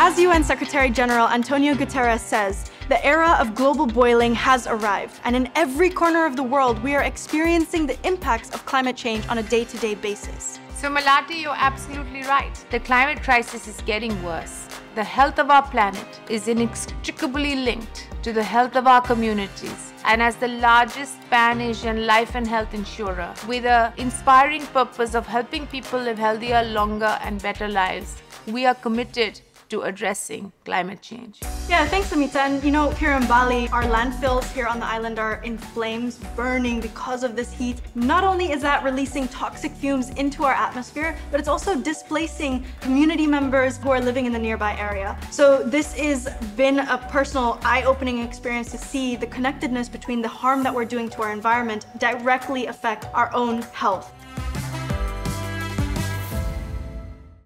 As UN Secretary General Antonio Guterres says, the era of global boiling has arrived, and in every corner of the world, we are experiencing the impacts of climate change on a day-to-day basis. So Melati, you're absolutely right. The climate crisis is getting worse. The health of our planet is inextricably linked to the health of our communities. And as the largest pan-Asian life and health insurer, with the inspiring purpose of helping people live healthier, longer and better lives, we are committed to addressing climate change. Yeah, thanks, Amita. And you know, here in Bali, our landfills here on the island are in flames, burning because of this heat. Not only is that releasing toxic fumes into our atmosphere, but it's also displacing community members who are living in the nearby area. So this has been a personal, eye-opening experience to see the connectedness between the harm that we're doing to our environment directly affect our own health.